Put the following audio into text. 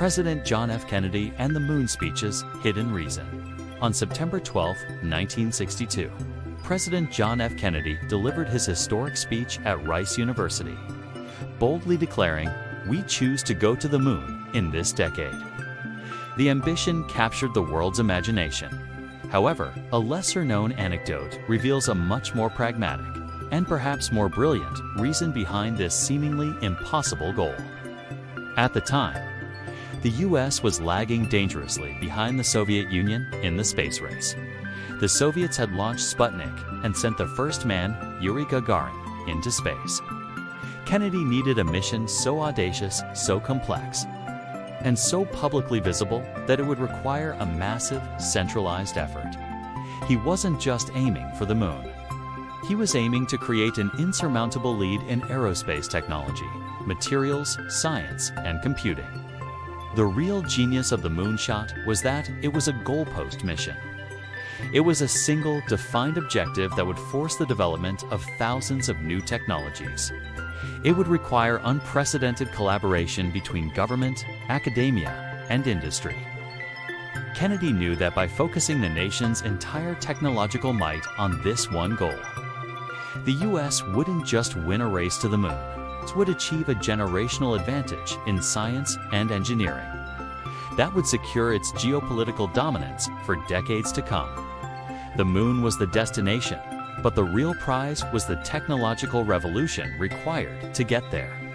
President John F. Kennedy and the Moon Speeches Hidden Reason. On September 12, 1962, President John F. Kennedy delivered his historic speech at Rice University, boldly declaring, We choose to go to the moon in this decade. The ambition captured the world's imagination. However, a lesser known anecdote reveals a much more pragmatic and perhaps more brilliant reason behind this seemingly impossible goal. At the time, the US was lagging dangerously behind the Soviet Union in the space race. The Soviets had launched Sputnik and sent the first man, Yuri Gagarin, into space. Kennedy needed a mission so audacious, so complex, and so publicly visible that it would require a massive, centralized effort. He wasn't just aiming for the moon. He was aiming to create an insurmountable lead in aerospace technology, materials, science, and computing. The real genius of the moonshot was that it was a goalpost mission. It was a single, defined objective that would force the development of thousands of new technologies. It would require unprecedented collaboration between government, academia, and industry. Kennedy knew that by focusing the nation's entire technological might on this one goal, the U.S. wouldn't just win a race to the moon, would achieve a generational advantage in science and engineering. That would secure its geopolitical dominance for decades to come. The moon was the destination, but the real prize was the technological revolution required to get there.